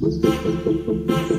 Música